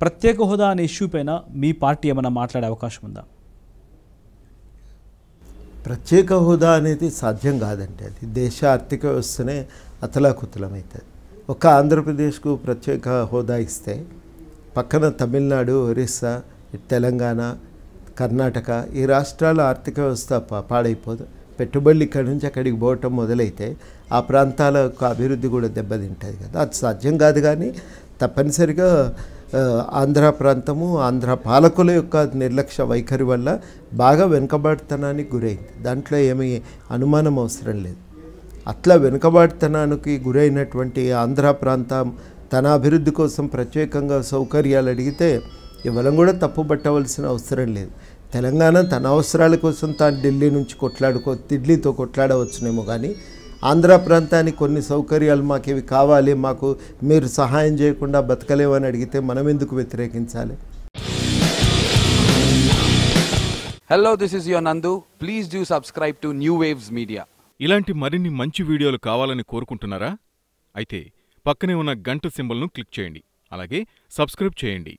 ప్రత్యేక హోదా అనే ఇష్యూ పైన మీ పార్టీ ఏమైనా మాట్లాడే అవకాశం ఉందా? ప్రత్యేక హోదా అనేది సాధ్యం కాదండి అది దేశ ఆర్థిక వ్యవస్థనే అతలాకుతలమవుతుంది ఒక ఆంధ్రప్రదేశ్కు ప్రత్యేక హోదా ఇస్తే పక్కన తమిళనాడు ఒరిస్సా తెలంగాణ కర్ణాటక ఈ రాష్ట్రాల ఆర్థిక వ్యవస్థ పా- పాడైపోదు. పెట్టుబడులు ఇక్కడి నుంచి అక్కడికి పోవటం మొదలైతే ఆ ప్రాంతాలకు అభివృద్ధి కూడా దెబ్బతింటుంది కదా. అది సాధ్యం కాదు కానీ తప్పనిసరిగా ఆంధ్ర ప్రాంతము ఆంధ్ర పాలకుల యొక్క నిర్లక్ష్య వైఖరి వల్ల బాగా వెనుకబాటుతనానికి గురైంది. దాంట్లో ఏమీ అనుమానం అవసరం లేదు. అట్లా వెనుకబాటుతనానికి గురైనటువంటి ఆంధ్ర ప్రాంతం తన అభివృద్ధి కోసం ప్రత్యేకంగా సౌకర్యాలు అడిగితే ఇవ్వడం కూడా తప్పు పట్టవలసిన అవసరం లేదు. తెలంగాణ తన అవసరాల కోసం తాను ఢిల్లీ నుంచి కొట్లాడుకో ఢిల్లీతో కొట్లాడవచ్చునేమో కానీ ఆంధ్ర ప్రాంతానికి కొన్ని సౌకర్యాలు మాకు ఇవి కావాలి మాకు మీరు సహాయం చేయకుండా బతకలేమని అడిగితే మనం ఎందుకు వ్యతిరేకించాలి Hello, this is your Nandu. Please do subscribe to New Waves Media. ఇలాంటి మరిన్ని మంచి వీడియోలు కావాలని కోరుకుంటున్నారా అయితే పక్కనే ఉన్న గంట సింబల్ను క్లిక్ చేయండి అలాగే సబ్స్క్రైబ్ చేయండి